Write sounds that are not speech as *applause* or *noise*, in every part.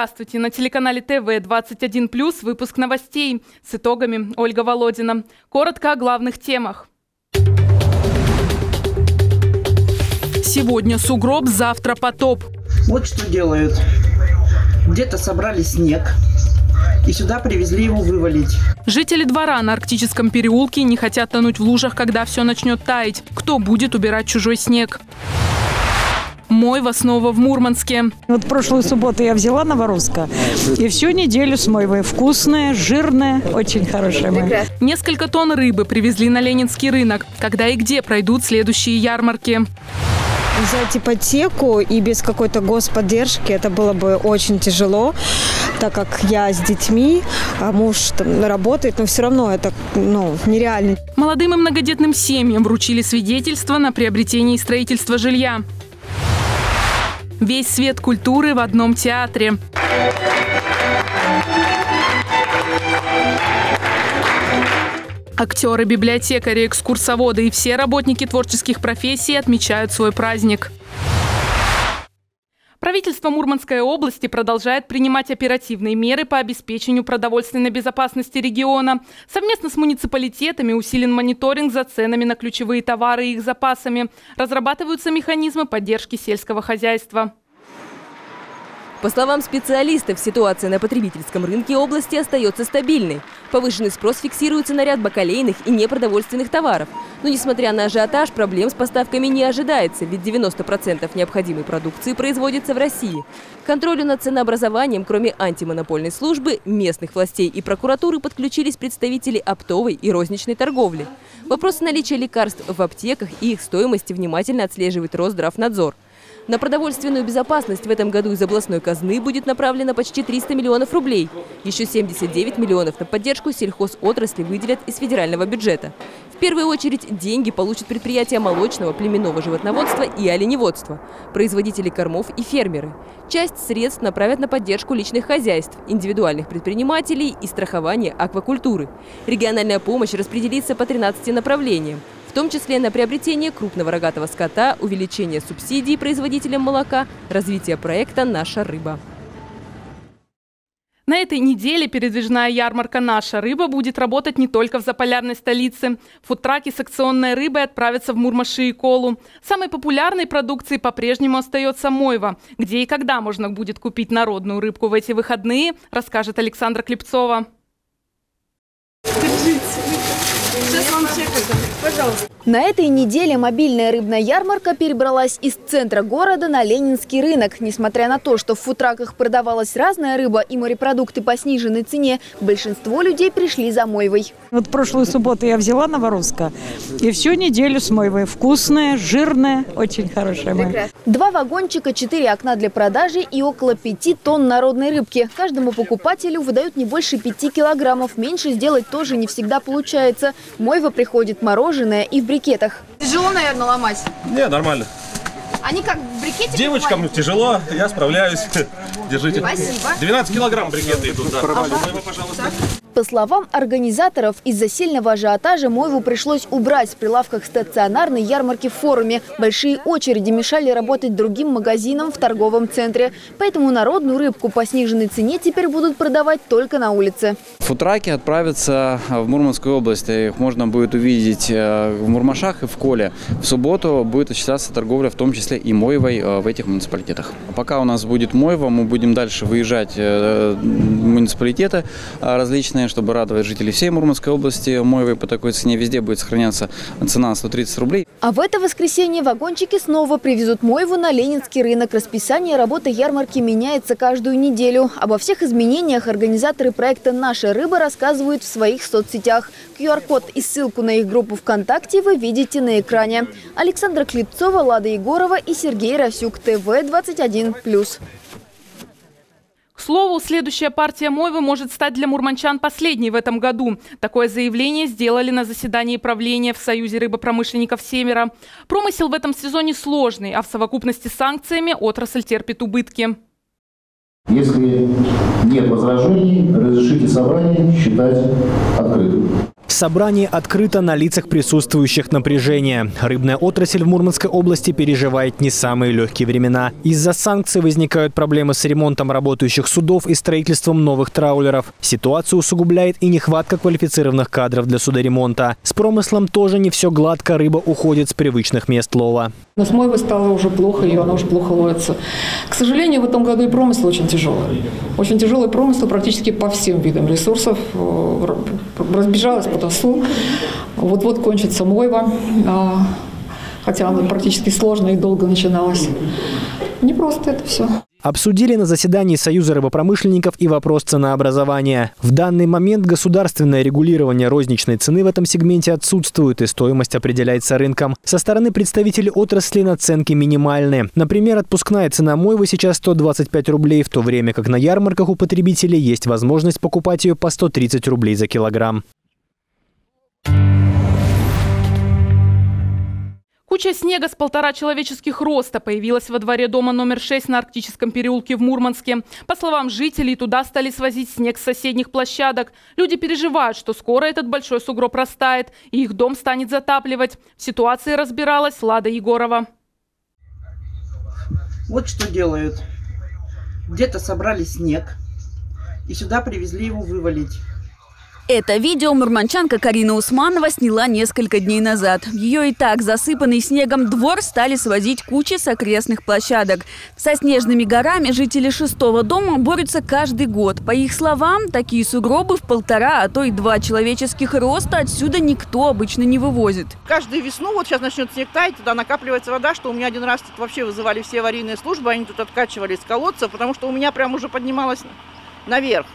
Здравствуйте! На телеканале ТВ-21+, выпуск новостей с итогами Ольга Володина. Коротко о главных темах. Сегодня сугроб, завтра потоп. Вот что делают. Где-то собрали снег, и сюда привезли его вывалить. Жители двора на Арктическом переулке не хотят тонуть в лужах, когда все начнет таять. Кто будет убирать чужой снег? Мойва снова в Мурманске. Вот прошлую субботу я взяла новорусска и всю неделю с мойвой. Вкусная, жирная, очень хорошая моя. Несколько тонн рыбы привезли на Ленинский рынок. Когда и где пройдут следующие ярмарки? Взять ипотеку и без какой-то господдержки это было бы очень тяжело, так как я с детьми, а муж там работает, но все равно это ну, нереально. Молодым и многодетным семьям вручили свидетельство на приобретение и строительство жилья. Весь свет культуры в одном театре. Актеры, библиотекари, экскурсоводы и все работники творческих профессий отмечают свой праздник. Правительство Мурманской области продолжает принимать оперативные меры по обеспечению продовольственной безопасности региона. Совместно с муниципалитетами усилен мониторинг за ценами на ключевые товары и их запасами. Разрабатываются механизмы поддержки сельского хозяйства. По словам специалистов, ситуация на потребительском рынке области остается стабильной. Повышенный спрос фиксируется на ряд бакалейных и непродовольственных товаров. Но несмотря на ажиотаж, проблем с поставками не ожидается, ведь 90% необходимой продукции производится в России. Контролю над ценообразованием, кроме антимонопольной службы, местных властей и прокуратуры подключились представители оптовой и розничной торговли. Вопрос наличия лекарств в аптеках и их стоимости внимательно отслеживает Росздравнадзор. На продовольственную безопасность в этом году из областной казны будет направлено почти 300 миллионов рублей. Еще 79 миллионов на поддержку сельхозотрасли выделят из федерального бюджета. В первую очередь деньги получат предприятия молочного, племенного животноводства и оленеводства, производители кормов и фермеры. Часть средств направят на поддержку личных хозяйств, индивидуальных предпринимателей и страхование аквакультуры. Региональная помощь распределится по 13 направлениям в том числе на приобретение крупного рогатого скота, увеличение субсидий производителям молока, развитие проекта «Наша рыба». На этой неделе передвижная ярмарка «Наша рыба» будет работать не только в заполярной столице. Фудтраки с акционной рыбой отправятся в Мурмаши и Колу. Самой популярной продукцией по-прежнему остается мойва. Где и когда можно будет купить народную рыбку в эти выходные, расскажет Александра Клепцова. Сейчас вам Пожалуйста. На этой неделе мобильная рыбная ярмарка перебралась из центра города на Ленинский рынок. Несмотря на то, что в футраках продавалась разная рыба и морепродукты по сниженной цене, большинство людей пришли за мойвой. Вот прошлую субботу я взяла новорусска и всю неделю с мойвой. Вкусная, жирная, очень хорошая моя. Два вагончика, четыре окна для продажи и около пяти тонн народной рыбки. Каждому покупателю выдают не больше пяти килограммов. Меньше сделать тоже не всегда получается. Мойва приходит мороженое и в брикетах. Тяжело, наверное, ломать? Не, нормально. Они как в брикете? Девочкам тяжело, я справляюсь. *laughs* Держите. Спасибо. 12 килограмм брикеты идут, да. Ага. пожалуйста. По словам организаторов, из-за сильного ажиотажа Мойву пришлось убрать с прилавках стационарной ярмарки в форуме. Большие очереди мешали работать другим магазинам в торговом центре. Поэтому народную рыбку по сниженной цене теперь будут продавать только на улице. Футраки отправятся в Мурманскую область. Их можно будет увидеть э, в Мурмашах и в Коле. В субботу будет осуществляться торговля, в том числе и Мойвой э, в этих муниципалитетах. Пока у нас будет Мойва, мы будем дальше выезжать э, в муниципалитеты различные разные, чтобы радовать жителей всей Мурманской области. Мойвой по такой цене везде будет сохраняться цена 130 рублей. А в это воскресенье вагончики снова привезут Мойву на Ленинский рынок. Расписание работы ярмарки меняется каждую неделю. Обо всех изменениях организаторы проекта «Наша рыба» рассказывают в своих соцсетях. QR-код и ссылку на их группу ВКонтакте вы видите на экране. Александра Клепцова, Лада Егорова и Сергей Расюк. ТВ-21+. К слову, следующая партия Мойвы может стать для мурманчан последней в этом году. Такое заявление сделали на заседании правления в Союзе рыбопромышленников «Семеро». Промысел в этом сезоне сложный, а в совокупности с санкциями отрасль терпит убытки. Если нет возражений, разрешите собрание считать открытым. Собрании открыто на лицах присутствующих напряжение. Рыбная отрасль в Мурманской области переживает не самые легкие времена. Из-за санкций возникают проблемы с ремонтом работающих судов и строительством новых траулеров. Ситуацию усугубляет и нехватка квалифицированных кадров для судоремонта. С промыслом тоже не все гладко, рыба уходит с привычных мест лова. Но с мойвой стало уже плохо, ее она уже плохо ловится. К сожалению, в этом году и промысел очень тяжелый. Очень тяжелый промысел практически по всем видам ресурсов. Э, разбежалась по ТАСУ. Вот-вот кончится мойва, а, хотя она практически сложно и долго начиналась. Не это все. Обсудили на заседании Союза рыбопромышленников и вопрос ценообразования. В данный момент государственное регулирование розничной цены в этом сегменте отсутствует и стоимость определяется рынком. Со стороны представителей отрасли наценки минимальные. Например, отпускная цена мойвы сейчас 125 рублей, в то время как на ярмарках у потребителей есть возможность покупать ее по 130 рублей за килограмм. Куча снега с полтора человеческих роста появилась во дворе дома номер 6 на Арктическом переулке в Мурманске. По словам жителей, туда стали свозить снег с соседних площадок. Люди переживают, что скоро этот большой сугроб растает, и их дом станет затапливать. В ситуации разбиралась Лада Егорова. Вот что делают. Где-то собрали снег, и сюда привезли его вывалить. Это видео мурманчанка Карина Усманова сняла несколько дней назад. Ее и так засыпанный снегом двор стали свозить кучи с окрестных площадок. Со снежными горами жители шестого дома борются каждый год. По их словам, такие сугробы в полтора, а то и два человеческих роста отсюда никто обычно не вывозит. Каждую весну, вот сейчас начнет снег таять, туда накапливается вода, что у меня один раз тут вообще вызывали все аварийные службы, они тут откачивали из колодца, потому что у меня прям уже поднималось наверх.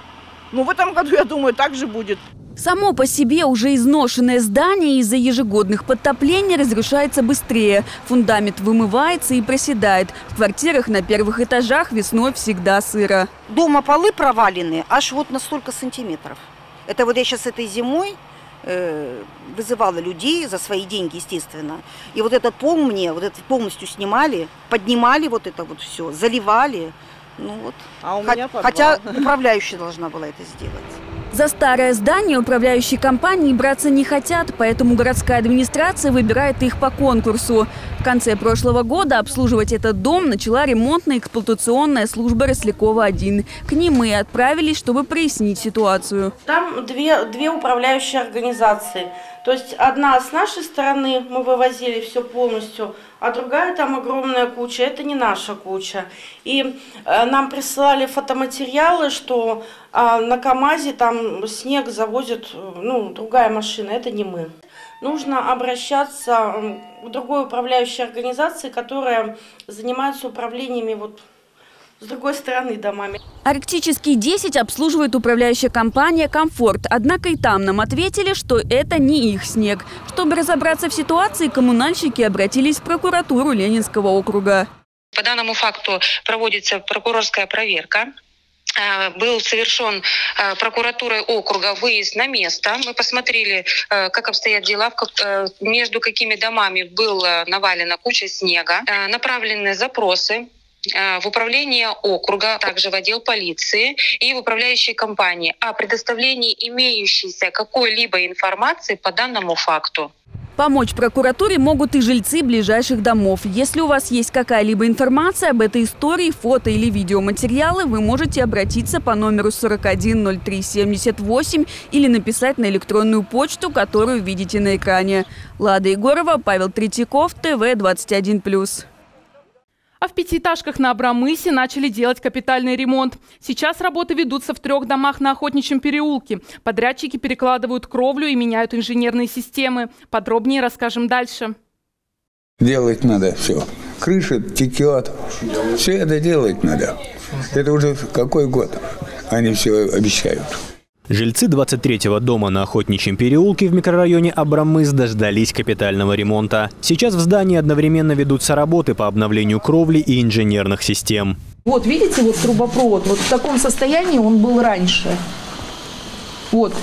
Ну, в этом году, я думаю, так же будет. Само по себе уже изношенное здание из-за ежегодных подтоплений разрушается быстрее. Фундамент вымывается и проседает. В квартирах на первых этажах весной всегда сыро. Дома полы провалены аж вот на столько сантиметров. Это вот я сейчас этой зимой э, вызывала людей за свои деньги, естественно. И вот этот пол мне, вот это полностью снимали, поднимали вот это вот все, заливали. Ну вот. А у меня Хотя управляющая должна была это сделать. За старое здание управляющие компании браться не хотят, поэтому городская администрация выбирает их по конкурсу. В конце прошлого года обслуживать этот дом начала ремонтно-эксплуатационная служба Рослякова-1. К ним мы отправились, чтобы прояснить ситуацию. Там две, две управляющие организации. То есть одна с нашей стороны мы вывозили все полностью, а другая там огромная куча, это не наша куча. И э, нам присылали фотоматериалы, что э, на КАМАЗе там снег завозит, э, ну, другая машина, это не мы. Нужно обращаться к другой управляющей организации, которая занимается управлениями вот с другой стороны домами. Арктический 10 обслуживает управляющая компания «Комфорт». Однако и там нам ответили, что это не их снег. Чтобы разобраться в ситуации, коммунальщики обратились в прокуратуру Ленинского округа. По данному факту проводится прокурорская проверка э, был совершен э, прокуратурой округа выезд на место. Мы посмотрели, э, как обстоят дела, между какими домами была навалена куча снега. Направлены запросы в управление округа, также в отдел полиции и в управляющей компании о предоставлении имеющейся какой-либо информации по данному факту. Помочь прокуратуре могут и жильцы ближайших домов. Если у вас есть какая-либо информация об этой истории, фото или видеоматериалы, вы можете обратиться по номеру 410378 или написать на электронную почту, которую видите на экране. Лада Егорова, Павел Третьяков, ТВ 21+. А в пятиэтажках на Абрамысе начали делать капитальный ремонт. Сейчас работы ведутся в трех домах на Охотничьем переулке. Подрядчики перекладывают кровлю и меняют инженерные системы. Подробнее расскажем дальше. Делать надо все. Крыша текет. Все это делать надо. Это уже какой год они все обещают. Жильцы 23-го дома на Охотничьем переулке в микрорайоне Абрамыс дождались капитального ремонта. Сейчас в здании одновременно ведутся работы по обновлению кровли и инженерных систем. Вот видите, вот трубопровод, вот в таком состоянии он был раньше. Вот.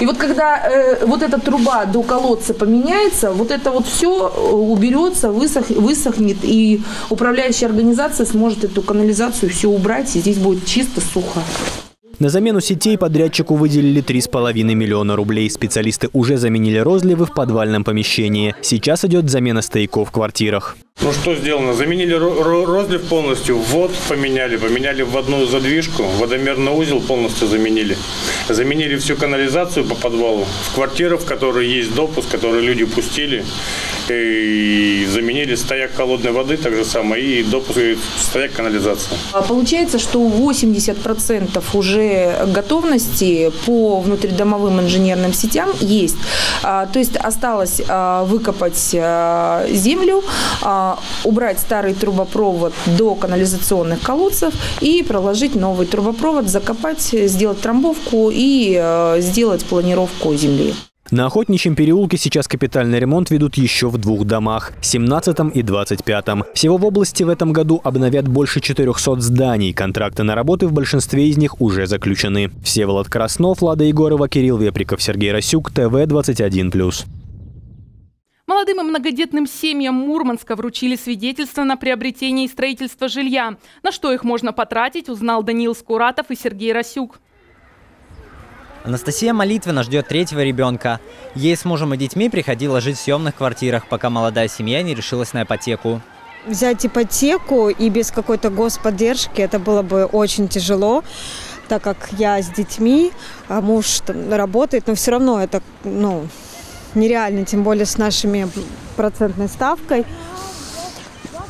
И вот когда э, вот эта труба до колодца поменяется, вот это вот все э, уберется, высох, высохнет, и управляющая организация сможет эту канализацию все убрать, и здесь будет чисто сухо. На замену сетей подрядчику выделили 3,5 миллиона рублей. Специалисты уже заменили розливы в подвальном помещении. Сейчас идет замена стояков в квартирах. Ну что сделано? Заменили ро- ро- розлив полностью, ввод поменяли, поменяли вводную задвижку, водомерный узел полностью заменили. Заменили всю канализацию по подвалу. В квартиры, в которые есть допуск, которые люди пустили, и заменили стояк холодной воды, так же самое, и допуск, стояк канализации. А Получается, что 80% уже готовности по внутридомовым инженерным сетям есть. А, То есть осталось а, выкопать а, землю, а, убрать старый трубопровод до канализационных колодцев и проложить новый трубопровод, закопать, сделать трамбовку и а, сделать планировку земли. На Охотничьем переулке сейчас капитальный ремонт ведут еще в двух домах – 17 и 25 -м. Всего в области в этом году обновят больше 400 зданий. Контракты на работы в большинстве из них уже заключены. Всеволод Краснов, Лада Егорова, Кирилл Веприков, Сергей Расюк, ТВ-21+. Молодым и многодетным семьям Мурманска вручили свидетельство на приобретение и строительство жилья. На что их можно потратить, узнал Даниил Скуратов и Сергей Расюк. Анастасия Молитвина ждет третьего ребенка. Ей с мужем и детьми приходилось жить в съемных квартирах, пока молодая семья не решилась на ипотеку. Взять ипотеку и без какой-то господдержки это было бы очень тяжело, так как я с детьми, а муж там работает, но все равно это ну, нереально, тем более с нашими процентной ставкой.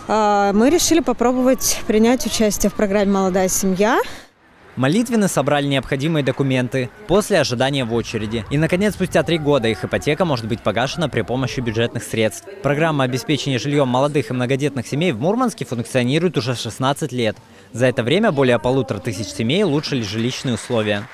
А, Мы решили попробовать принять участие в программе «Молодая семья». Молитвины собрали необходимые документы после ожидания в очереди. И, наконец, спустя три года их ипотека может быть погашена при помощи бюджетных средств. Программа обеспечения жильем молодых и многодетных семей в Мурманске функционирует уже 16 лет. За это время более полутора тысяч семей улучшили жилищные условия.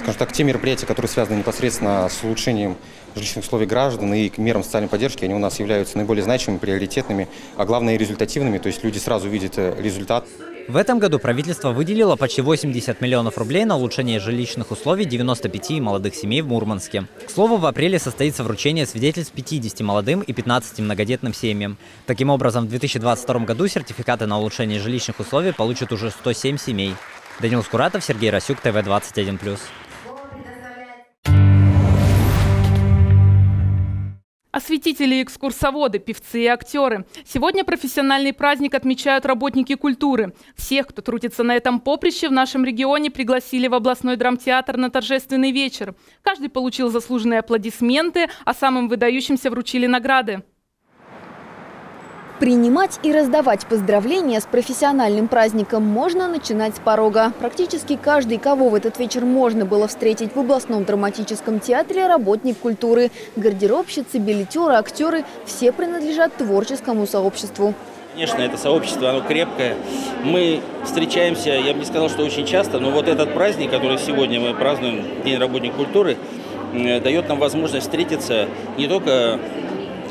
Скажем так, те мероприятия, которые связаны непосредственно с улучшением жилищных условий граждан и мерам социальной поддержки, они у нас являются наиболее значимыми, приоритетными, а главное результативными, то есть люди сразу видят э, результат. В этом году правительство выделило почти 80 миллионов рублей на улучшение жилищных условий 95 молодых семей в Мурманске. К слову, в апреле состоится вручение свидетельств 50 молодым и 15 многодетным семьям. Таким образом, в 2022 году сертификаты на улучшение жилищных условий получат уже 107 семей. Данил Скуратов, Сергей Расюк, ТВ-21+. Осветители экскурсоводы, певцы и актеры. Сегодня профессиональный праздник отмечают работники культуры. Всех, кто трудится на этом поприще, в нашем регионе пригласили в областной драмтеатр на торжественный вечер. Каждый получил заслуженные аплодисменты, а самым выдающимся вручили награды. Принимать и раздавать поздравления с профессиональным праздником можно начинать с порога. Практически каждый, кого в этот вечер можно было встретить в областном драматическом театре, работник культуры. Гардеробщицы, билетеры, актеры – все принадлежат творческому сообществу. Конечно, это сообщество, оно крепкое. Мы встречаемся, я бы не сказал, что очень часто, но вот этот праздник, который сегодня мы празднуем, День работника культуры, дает нам возможность встретиться не только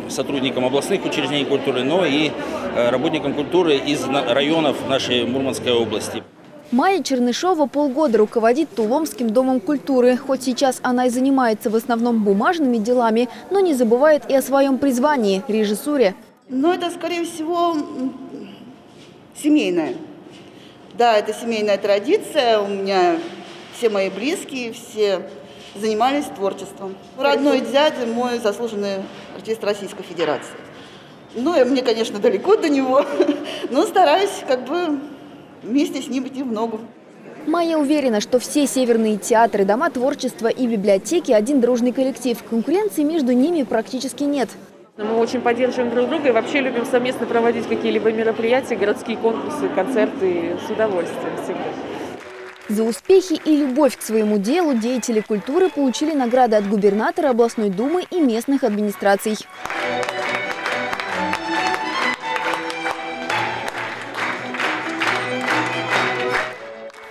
сотрудникам областных учреждений культуры, но и э, работникам культуры из районов нашей Мурманской области. Майя Чернышова полгода руководит Туломским домом культуры. Хоть сейчас она и занимается в основном бумажными делами, но не забывает и о своем призвании – режиссуре. Но это, скорее всего, семейное. Да, это семейная традиция. У меня все мои близкие, все занимались творчеством. Родной дядя мой заслуженный артист Российской Федерации. Ну, и мне, конечно, далеко до него, *laughs* но стараюсь как бы вместе с ним идти в ногу. Майя уверена, что все северные театры, дома творчества и библиотеки – один дружный коллектив. Конкуренции между ними практически нет. Мы очень поддерживаем друг друга и вообще любим совместно проводить какие-либо мероприятия, городские конкурсы, концерты с удовольствием всегда. За успехи и любовь к своему делу деятели культуры получили награды от губернатора областной думы и местных администраций.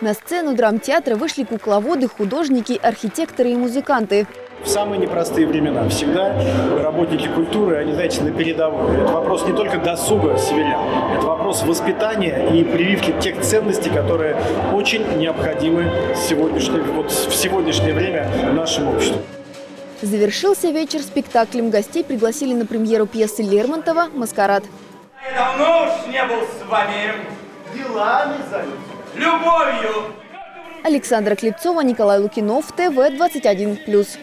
На сцену драмтеатра вышли кукловоды, художники, архитекторы и музыканты. В самые непростые времена всегда работники культуры, они, знаете, на передовой. Это вопрос не только досуга северян, это вопрос воспитания и прививки тех ценностей, которые очень необходимы сегодняшнее, вот в сегодняшнее время нашему обществу. Завершился вечер спектаклем. Гостей пригласили на премьеру пьесы Лермонтова «Маскарад». Я давно уж не был с вами. Делами занят. Любовью. Александра Клепцова, Николай Лукинов, ТВ-21+.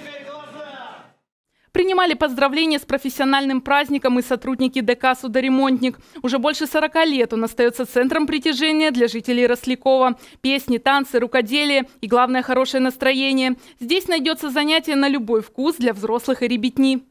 Принимали поздравления с профессиональным праздником и сотрудники ДК «Судоремонтник». Уже больше 40 лет он остается центром притяжения для жителей Рослякова. Песни, танцы, рукоделие и, главное, хорошее настроение. Здесь найдется занятие на любой вкус для взрослых и ребятни.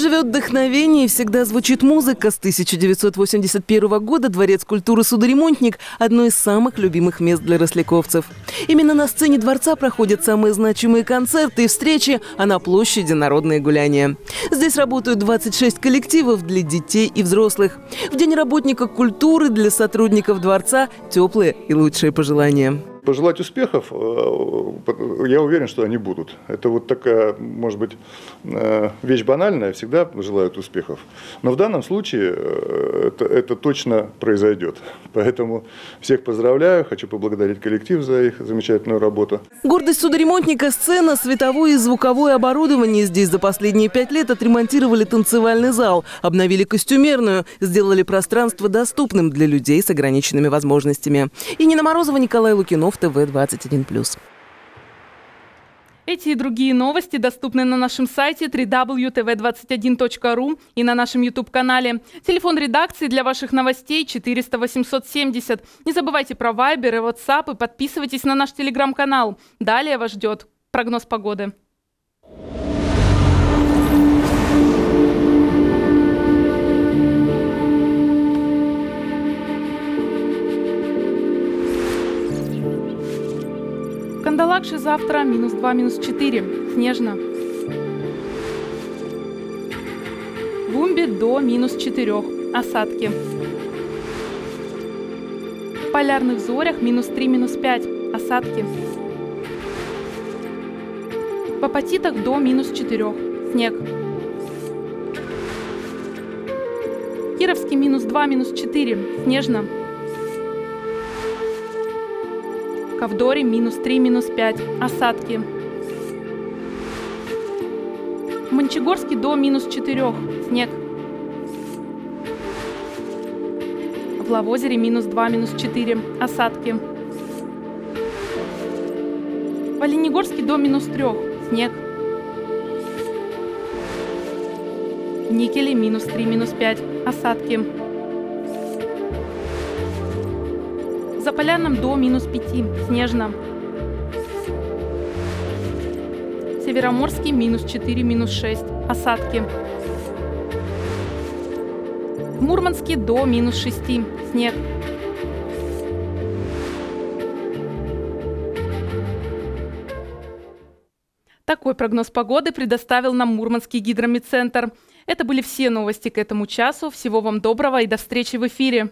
Живет вдохновение и всегда звучит музыка. С 1981 года Дворец культуры «Судоремонтник» – одно из самых любимых мест для росляковцев. Именно на сцене дворца проходят самые значимые концерты и встречи, а на площади – народные гуляния. Здесь работают 26 коллективов для детей и взрослых. В День работника культуры для сотрудников дворца – теплые и лучшие пожелания. Пожелать успехов, э, я уверен, что они будут. Это вот такая, может быть, э, вещь банальная, всегда желают успехов. Но в данном случае э, это, это точно произойдет. Поэтому всех поздравляю, хочу поблагодарить коллектив за их замечательную работу. Гордость судоремонтника – сцена, световое и звуковое оборудование. Здесь за последние пять лет отремонтировали танцевальный зал, обновили костюмерную, сделали пространство доступным для людей с ограниченными возможностями. И Нина Морозова, Николай Лукинов, Ростов ТВ 21+. Эти и другие новости доступны на нашем сайте www.tv21.ru и на нашем YouTube-канале. Телефон редакции для ваших новостей 400 870. Не забывайте про Viber и WhatsApp и подписывайтесь на наш телеграм-канал. Далее вас ждет прогноз погоды. Кандалакши завтра минус 2, минус 4. Снежно. Гумби до минус 4. Осадки. В полярных зорях минус 3, минус 5. Осадки. В апатитах до минус 4. Снег. Кировский минус 2, минус 4. Снежно. Ковдоре минус 3, минус 5. Осадки. В Мончегорске до минус 4. Снег. В Лавозере минус 2, минус 4. Осадки. В Оленегорске до минус 3. Снег. В Никеле минус 3, минус 5. Осадки. В Заполярном до минус 5, снежно. Североморский минус 4, минус 6, осадки. В Мурманске до минус 6, снег. Такой прогноз погоды предоставил нам Мурманский гидромедцентр. Это были все новости к этому часу. Всего вам доброго и до встречи в эфире.